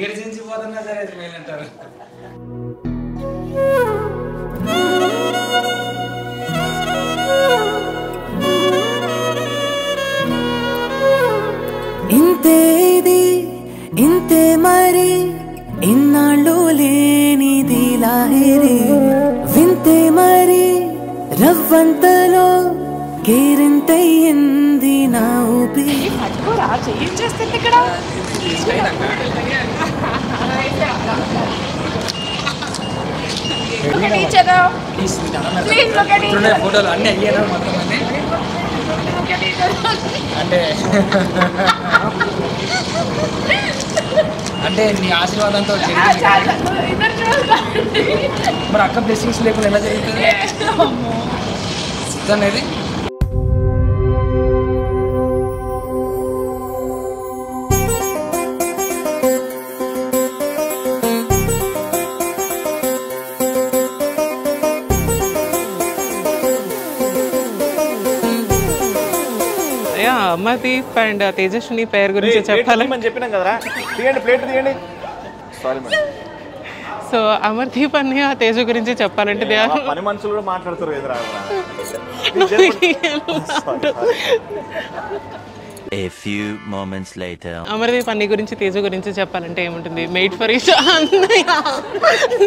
ఏడ్చించిపోతున్నా సరే స్మైల్ అంటారు ఇంతే ఇది ఇంతే మరి ఇన్నాళ్ళు లేనిది లాహిరి వింతే మరి రవ్వంతలో కేరింతయ్యింది నా ఫోటోలు అన్నీ మొత్తం అన్నీ అంటే అంటే నీ ఆశీర్వాదంతో మరి అక్క బ్లెస్సింగ్స్ లేకుండా ఎలా జరుగుతుంది? అనేది? యా అమర్దీప్ అండ్ తేజస్విని పేరు గురించి చెప్పాలి? చెప్పినాం కదరా. తీయండి ప్లేట్ తీయండి. సారీ సో అమర్దీప్ అన్నయ్య తేజ గురించి చెప్పాలంటే పని మనుషులు కూడా మాట్లాడుతారు A few moments later. Amardeep అన్ని గురించి తేజ గురించి చెప్పాలంటే ఏముంటుంది? మెయిట్ ఫర్ అన్నయ్య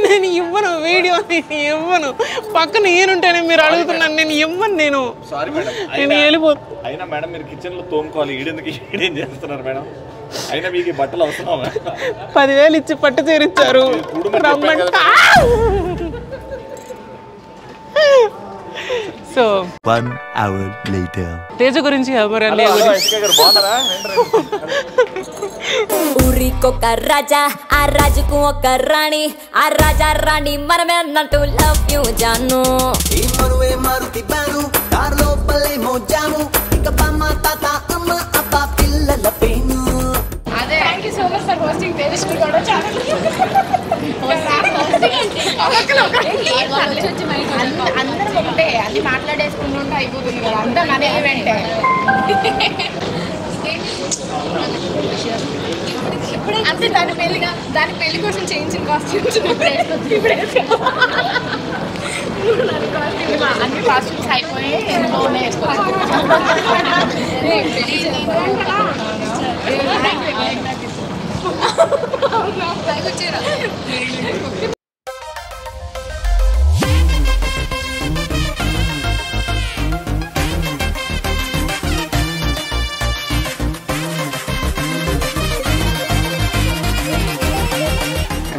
నేను ఇవ్వను వీడియో నేను ఇవ్వను. పక్కన ఏనుంటేనే మీరు అడుగుతున్నాను నేను ఇవ్వను నేను. సారీ మేడం నేను వెళ్ళిపో. అయినా మేడం మీరు కిచెన్లో తోముకోవాలి. ఈడెందుకు ఈడేం చేస్తున్నారు మేడం అయినా మీకు బట్టలు అవసరమా పదివేలు ఇచ్చి పట్టు చెప్పాను రమ్మంటా so One hour later. Teja గురించి అమర్ అన్నయ్య గురించి ఎస్కే గారు బాగున్నారా? రండి, రండి. ఊరికొక రాజా ఆ రాజుకు ఒక రాణి ఆ రాజా రాణి మనమే అన్నట్టు లవ్ యూ జాను. ఈ మరువే మారుతి బాను కారులో పల్లె మోజాము. ఇక బామ్మ తాత అమ్మ అప్ప పిల్లల పేను. Thank you so much for hosting Tejaswi Gowda channel అందరం ఒకటే అన్ని మాట్లాడేసుకుంటుంటే అయిపోతుంది కదా అంతా మన ఈవెంటే అంటే దాని పెళ్ళిగా దాని పెళ్ళి కోసం చేయించిన కాస్ట్యూమ్స్ అన్ని కాస్ట్యూమ్స్ అయిపోయి వచ్చారా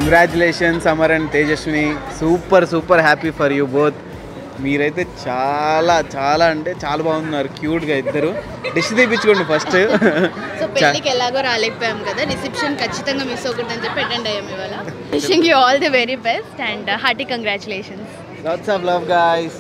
congratulations Amar and Tejaswini super super happy for you both మీరైతే చాలా చాలా అంటే చాలా బాగున్నారు క్యూట్గా ఇద్దరు. డిష్ తీపించుకోండి ఫస్ట్ సో పెళ్ళికి ఎలాగో రాలేకపోయాం కదా రిసెప్షన్ ఖచ్చితంగా మిస్ అవ్వకూడదని చెప్పి అటెండ్ అయ్యాం ఇవాళ. Wishing you all the very best and hearty congratulations lots of love guys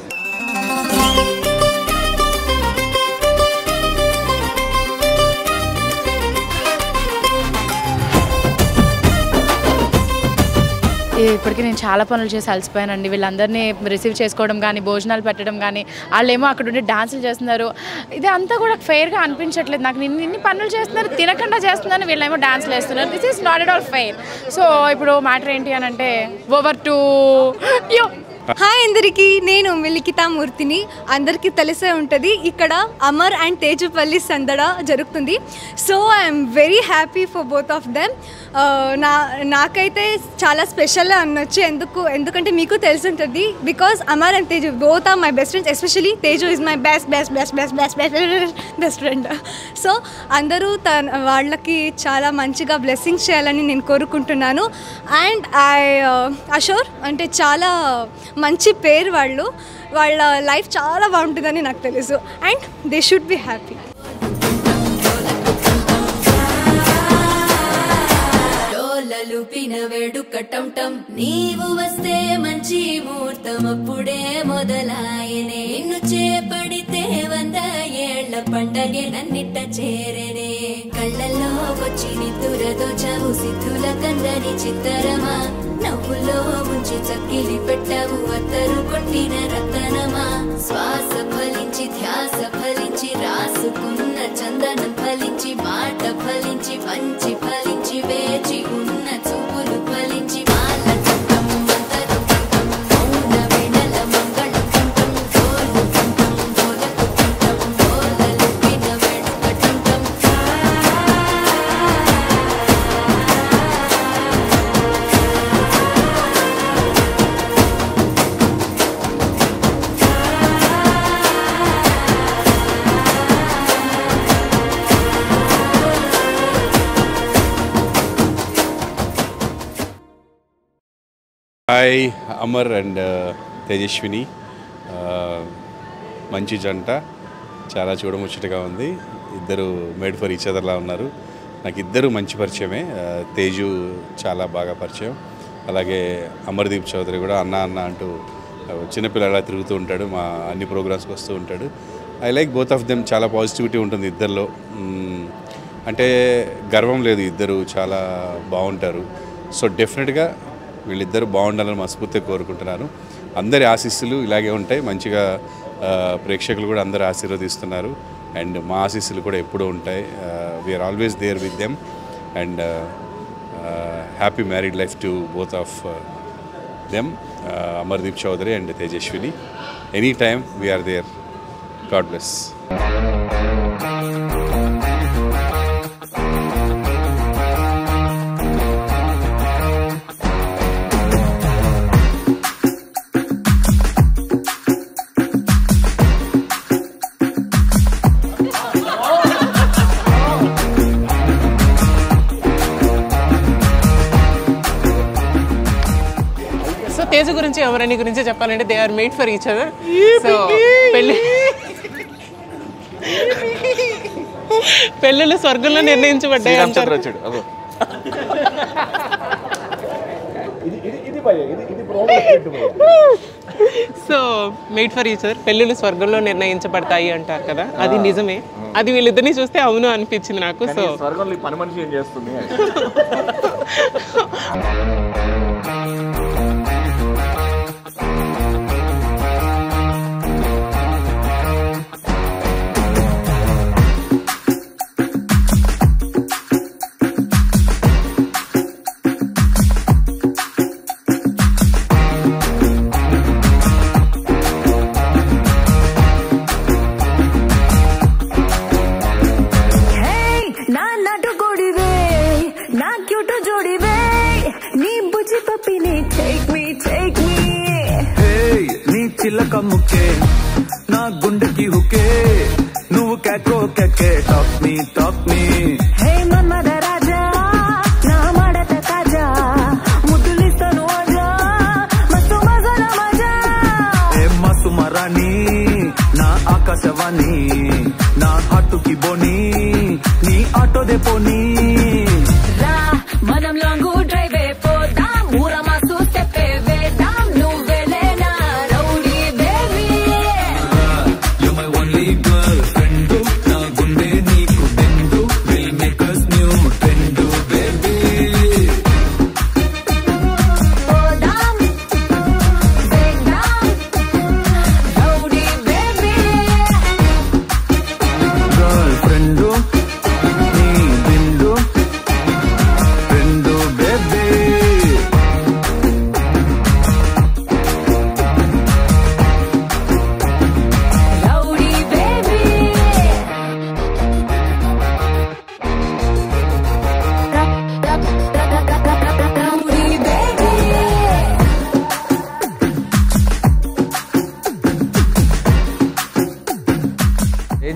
ఇప్పటికీ నేను చాలా పనులు చేసి అలసిపోయానండి. వీళ్ళందరినీ రిసీవ్ చేసుకోవడం కానీ భోజనాలు పెట్టడం కానీ వాళ్ళేమో అక్కడ ఉండి డాన్సులు చేస్తున్నారు. ఇది అంతా కూడా ఫెయిర్గా అనిపించట్లేదు. నాకు నిన్న ఇన్ని పనులు చేస్తున్నారు తినకుండా చేస్తున్నారు వీళ్ళేమో డాన్సులు వేస్తున్నారు. This is not at all fair so ఇప్పుడు మ్యాటర్ ఏంటి అని అంటే ఓవర్ టు యో హాయ్ అందరికీ నేను మిలికితా మూర్తిని అందరికీ తెలిసే ఉంటుంది ఇక్కడ అమర్ అండ్ తేజుపల్లి సందడ జరుగుతుంది. So I'm very happy for both of them నా నాకైతే చాలా స్పెషల్ అనొచ్చు. ఎందుకు ఎందుకంటే మీకు తెలిసి ఉంటుంది because Amar and Teju both are my best friends especially Teju is my best best best best best best best friend so అందరూ తన వాళ్ళకి చాలా మంచిగా బ్లెస్సింగ్స్ చేయాలని నేను కోరుకుంటున్నాను. అండ్ ఐ అషోర్ అంటే చాలా మంచి పేరు వాళ్ళు వాళ్ళ లైఫ్ చాలా బాగుంటుందని నాకు తెలుసు. And they should be happy లూపిన వేడుక టం నీవు వస్తే మంచి ముహూర్తం అప్పుడే మొదలాయనే. నిన్ను చేపడితే వంద ఏళ్ళ పండగే నన్నిట్ట చేరనే. కళ్ళల్లో వచ్చి నిద్దురతో చవు సిద్ధుల కందని చిత్తరమా కాచి చక్కిలి పెట్టావు అత్తరు కొట్టిన రతనమా? శ్వాస ఫలించి ధ్యాస ఫలించి రాసుకున్న చందనం ఫలించి మాట ఫలించి పంచ హాయ్ అమర్ అండ్ తేజస్విని మంచి జంట. చాలా చూడముచ్చటగా ఉంది. ఇద్దరు మేడ్ ఫర్ ఈచ్ అదర్లా ఉన్నారు. నాకు ఇద్దరు మంచి పరిచయమే. Uh, తేజు చాలా బాగా పరిచయం. అలాగే అమర్దీప్ చౌదరి కూడా అన్న అన్న అంటూ uh, చిన్నపిల్లలా తిరుగుతూ ఉంటాడు. మా అన్ని ప్రోగ్రామ్స్కి వస్తూ ఉంటాడు. I like both of them చాలా పాజిటివిటీ ఉంటుంది ఇద్దరిలో. Hmm. అంటే గర్వం లేదు ఇద్దరు. చాలా బాగుంటారు. సో డెఫినెట్గా వీళ్ళిద్దరూ బాగుండాలని మనస్ఫూర్తిగా కోరుకుంటున్నాను అందరి ఆశీస్సులు ఇలాగే ఉంటాయి. మంచిగా ప్రేక్షకులు కూడా అందరూ ఆశీర్వదిస్తున్నారు. అండ్ మా ఆశీస్సులు కూడా ఎప్పుడూ ఉంటాయి. We're always there with them and happy married life to both of them Amardeep Chowdary and Tejaswini. Any time we're there god bless గురించి ఎవరని గురించి చెప్పాలంటే they are made for each other so పెళ్ళి పెళ్ళిళ్ళు స్వర్గంలో నిర్ణయించబడ్డాయి అంటారు. So made for each other పెళ్ళిళ్ళు స్వర్గంలో నిర్ణయించబడతాయి అంటారు కదా. అది నిజమే. అది వీళ్ళిద్దరిని చూస్తే అవును అనిపించింది నాకు సో స్వర్గంలో ఈ పని మనిషి ఏం చేస్తుంది? మరాని నా ఆకాశవాణి నా హాటుకి బోని నీ ఆటో పోనీ.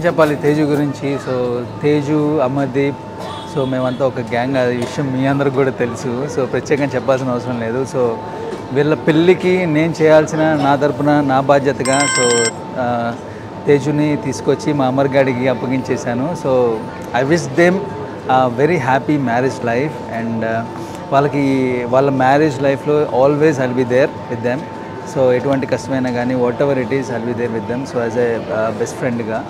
చెప్పాలి తేజు గురించి సో తేజు అమర్దీప్ సో మేమంతా ఒక గ్యాంగ్. అది విషయం మీ అందరికి కూడా తెలుసు. సో ప్రత్యేకంగా చెప్పాల్సిన అవసరం లేదు. సో వీళ్ళ పెళ్ళికి నేను చేయాల్సిన నా తరపున నా బాధ్యతగా సో తేజుని తీసుకొచ్చి మా అమర్గాడికి అప్పగించేశాను. So I wish them very happy marriage life and వాళ్ళకి వాళ్ళ మ్యారేజ్ లైఫ్లో always I'll be there with them. So ఎటువంటి కష్టమైనా కానీ whatever it is I'll be there with them. So as a best ఫ్రెండ్గా.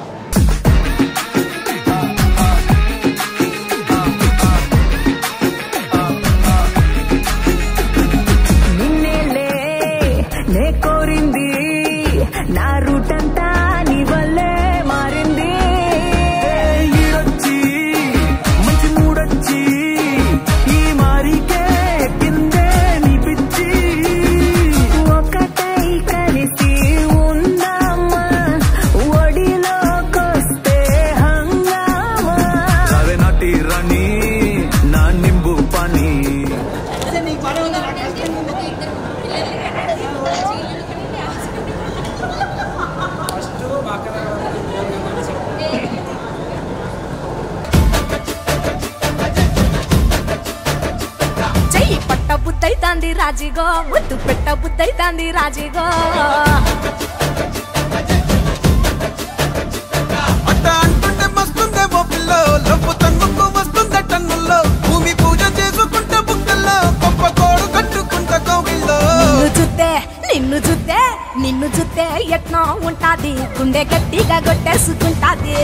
రాజీగో ముద్దు పెట్ట బుద్ధైతాంది రాజీగో. నిన్ను చూస్తే నిన్ను చూస్తే ఎట్నో ఉంటాది. గుండె గట్టిగా కొట్టేసుకుంటాది.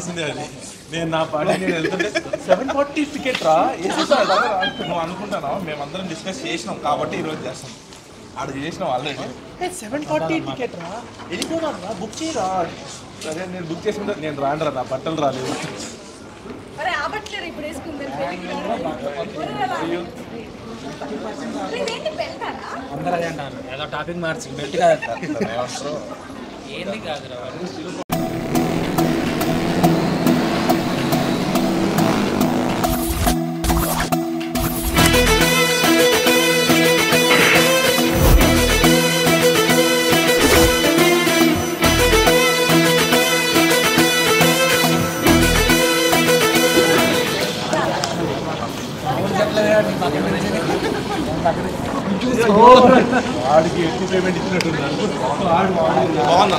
చేసింది అది. నేను నా పార్టీ నేను వెళ్తుంటే సెవెన్ ఫార్టీ టికెట్ రా వేసేసాడు నువ్వు అనుకుంటాను మేమందరం డిస్కస్ చేసినాం కాబట్టి ఈరోజు చేస్తాం. ఆడ చేసినాం ఆల్రెడీ సెవెన్ ఫార్టీ టికెట్ రా? వెళ్ళిపోదాం రా బుక్ చేయరా సరే నేను బుక్ చేసుకుంటే నేను రాను నా బట్టలు రాలేదు. అందరూ అదే అంటారు. ఏదో టాపిక్ మార్చి బెల్ట్ కాదు ఏంది కాదురా? వాడికి ఎక్కువ పేమెంట్ ఇచ్చినట్టున్నారు బాగుందా